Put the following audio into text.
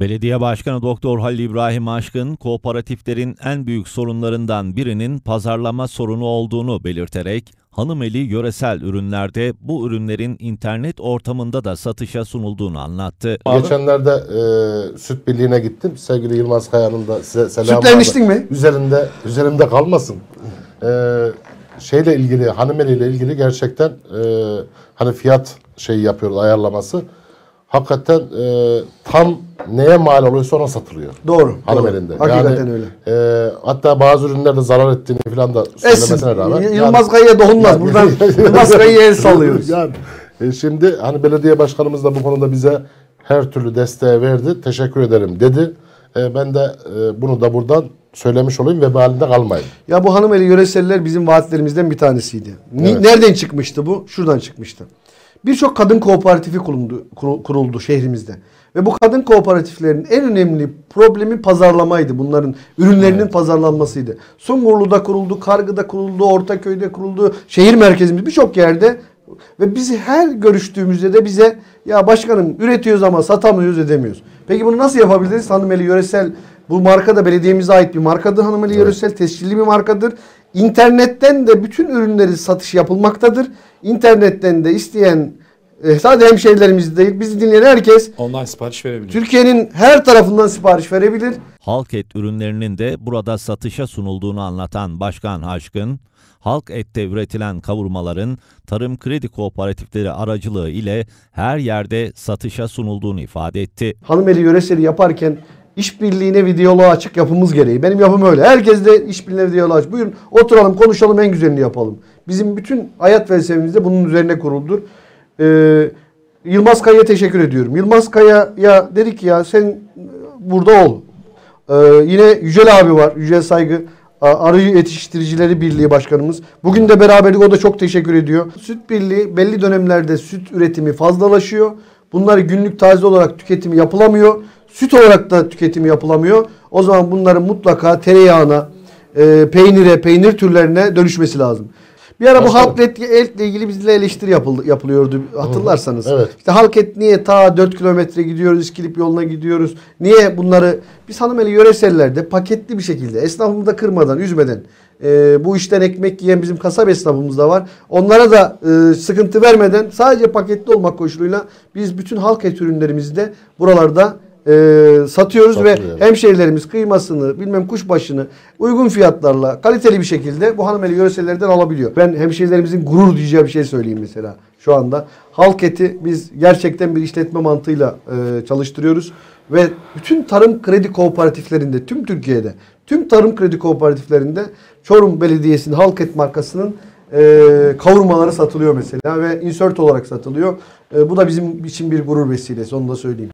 Belediye Başkanı Doktor Halil İbrahim Aşkın, kooperatiflerin en büyük sorunlarından birinin pazarlama sorunu olduğunu belirterek, hanımeli yöresel ürünlerde bu ürünlerin internet ortamında da satışa sunulduğunu anlattı. Geçenlerde e, süt birliğine gittim. Sevgili Yılmaz Kaya'nın da size selamı Sütlerini içtin mi? Üzerinde, üzerimde kalmasın. E, şeyle ilgili, hanımeli ile ilgili gerçekten e, hani fiyat şeyi yapıyoruz, ayarlaması. Hakikaten e, tam neye mal oluyorsa ona satılıyor. Doğru. Hanımelinde. doğru. Hakikaten Yani, öyle. E, hatta bazı ürünlerde zarar ettiğini falan da söylemesine Esin. rağmen. Y- yani- Yılmaz Kaya'ya dokunmaz. Buradan Yılmaz Kaya'ya el sallıyoruz. Yani e, şimdi hani belediye başkanımız da bu konuda bize her türlü desteği verdi. Teşekkür ederim dedi. E, ben de e, bunu da buradan söylemiş olayım vebalinde kalmayın. Ya bu hanımeli yöreseller bizim vaatlerimizden bir tanesiydi. Evet. Nereden çıkmıştı bu? Şuradan çıkmıştı. Birçok kadın kooperatifi kuruldu, kuru- kuruldu şehrimizde. Ve bu kadın kooperatiflerin en önemli problemi pazarlamaydı. Bunların ürünlerinin pazarlanmasıydı. Sungurlu'da kuruldu, Kargı'da kuruldu, Ortaköy'de kuruldu, şehir merkezimiz birçok yerde. Ve bizi her görüştüğümüzde de bize ya başkanım üretiyoruz ama satamıyoruz edemiyoruz. Peki bunu nasıl yapabiliriz? Hanımeli yöresel bu marka da belediyemize ait bir markadır. Hanımeli yöresel tescilli bir markadır. İnternetten de bütün ürünleri satış yapılmaktadır. İnternetten de isteyen e, sadece hemşehrilerimiz değil bizi dinleyen herkes Online sipariş verebiliyor. Türkiye'nin her tarafından sipariş verebilir. Halk et ürünlerinin de burada satışa sunulduğunu anlatan Başkan Aşkın, halk ette üretilen kavurmaların tarım kredi kooperatifleri aracılığı ile her yerde satışa sunulduğunu ifade etti. Hanımeli yöreseli yaparken işbirliğine ve diyaloğa açık yapımız gereği. Benim yapım öyle. Herkes de işbirliğine ve diyaloğa açık. Buyurun oturalım konuşalım en güzelini yapalım. Bizim bütün hayat felsefemiz de bunun üzerine kuruldur. Ee, Yılmaz Kaya'ya teşekkür ediyorum. Yılmaz Kaya'ya dedik ya sen burada ol. Ee, yine Yücel abi var. Yücel Saygı. Arı Yetiştiricileri Birliği Başkanımız. Bugün de beraberlik o da çok teşekkür ediyor. Süt Birliği belli dönemlerde süt üretimi fazlalaşıyor. Bunları günlük taze olarak tüketimi yapılamıyor. Süt olarak da tüketimi yapılamıyor. O zaman bunların mutlaka tereyağına, e, peynire, peynir türlerine dönüşmesi lazım. Bir ara bu Başkanım. halk et, etle ilgili bizle eleştiri yapıldı, yapılıyordu hatırlarsanız. Evet. İşte halk et niye ta 4 kilometre gidiyoruz, İskilip yoluna gidiyoruz. Niye bunları biz hanımeli yöresellerde paketli bir şekilde esnafımızı da kırmadan, üzmeden e, bu işten ekmek yiyen bizim kasap esnafımız da var. Onlara da e, sıkıntı vermeden sadece paketli olmak koşuluyla biz bütün halk et ürünlerimizi de buralarda e, satıyoruz ve Satılıyor. hemşehrilerimiz kıymasını, bilmem kuşbaşını uygun fiyatlarla kaliteli bir şekilde bu hanımeli yöresellerden alabiliyor. Ben hemşehrilerimizin gurur diyeceği bir şey söyleyeyim mesela şu anda. Halk eti biz gerçekten bir işletme mantığıyla e, çalıştırıyoruz ve bütün tarım kredi kooperatiflerinde tüm Türkiye'de tüm tarım kredi kooperatiflerinde Çorum Belediyesi'nin halk et markasının e, kavurmaları satılıyor mesela ve insert olarak satılıyor. E, bu da bizim için bir gurur vesilesi onu da söyleyeyim.